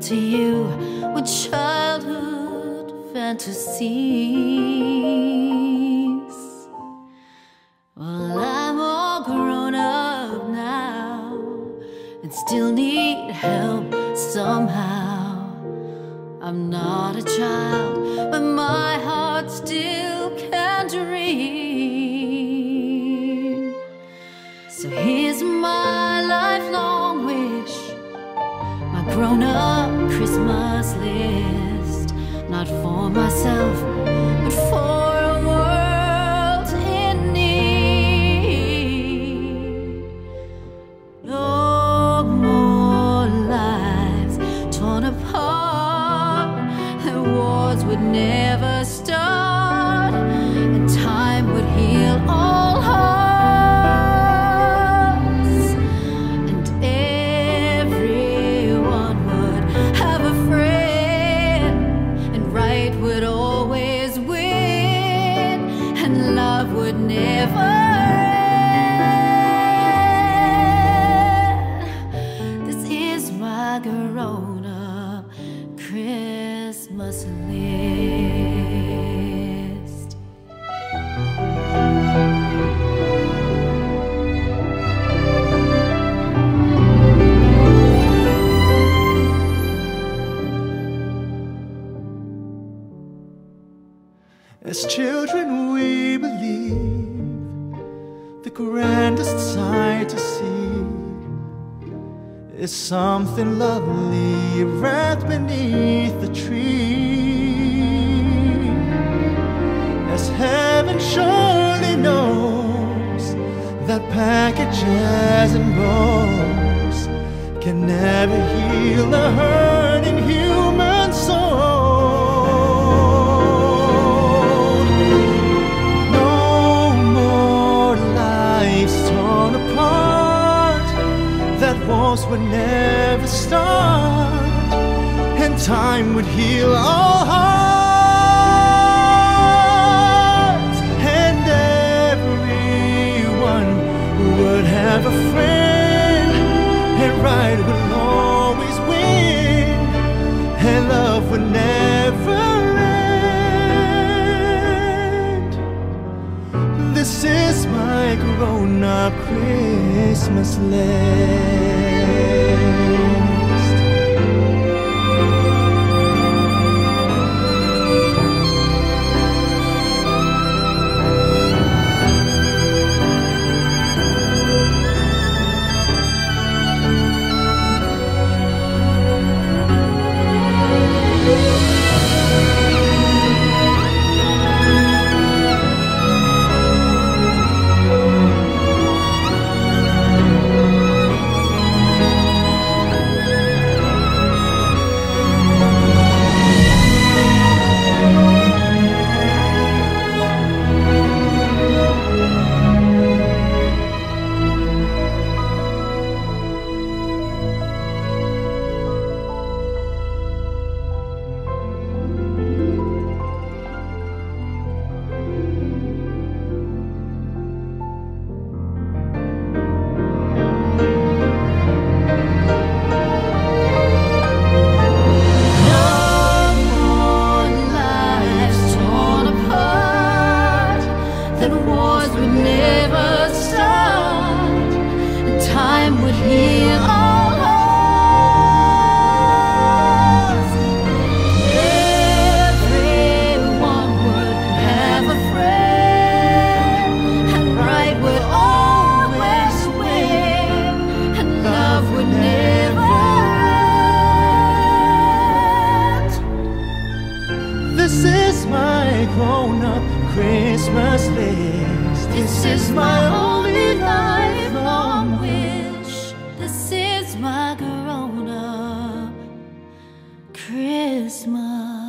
to you were childhood fantasies. Well, I'm all grown up now and still need help somehow. I'm not a child, but my heart still can dream. Grown up Christmas list. Not for myself, As children, we believe the grandest sight to see is something lovely wrapped beneath the tree. As heaven surely knows that packages and bows can never heal a hurting human time would heal all hearts, and everyone would have a friend, and right will always win, and love would never end. This is my grown up Christmas list. Christmas list. This is my only lifelong wish. This is my grown up Christmas.